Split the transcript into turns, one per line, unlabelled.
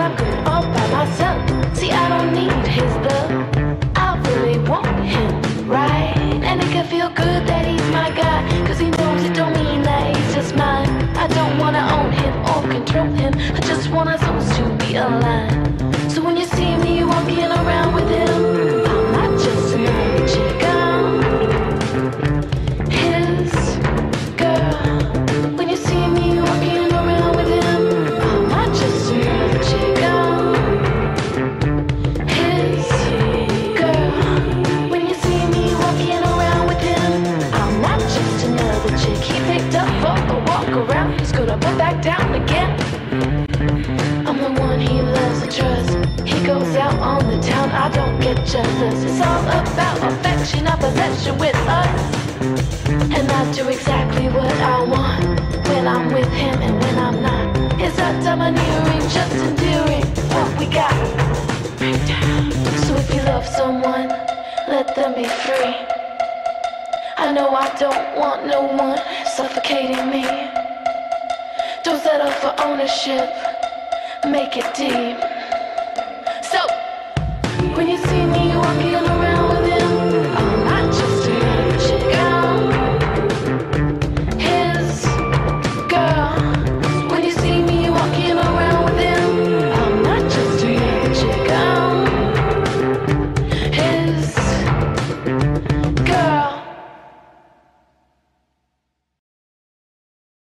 I good all by myself. See, I don't need his love, I really want him, right? And it can feel good that he's my guy, cause he knows it don't mean that he's just mine. I don't wanna own him or control him, I just want us to be aligned. For a walk around. He's gonna put back down again. I'm the one he loves and trusts. He goes out on the town, I don't get jealous. It's all about affection, not possession with us. And I do exactly what I want when I'm with him and when I'm not. It's not domineering, just endearing what we got. So if you love someone, let them be free. I know I don't want no one suffocating me. Don't settle for ownership, make it deep. So when you see me